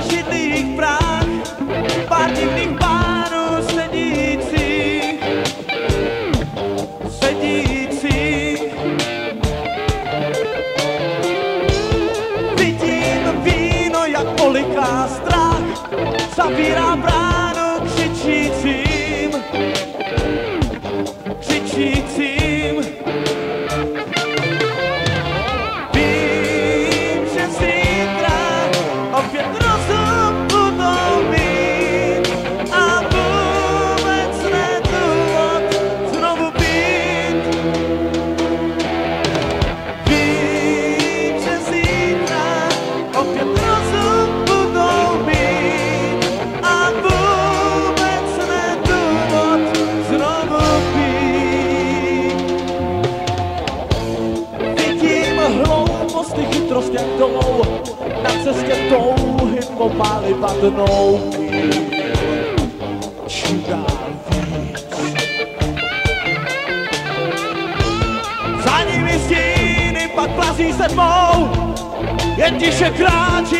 zašitých prách, pár divných pánů sedící, sedící. Vidím víno, jak poliká strach, zavírá brát. Cestě dolů, na cestě touhy pomaly vadnouky. Čím dál víc. Za nimi stíny pak plazí se tmou, jen tiše kráčí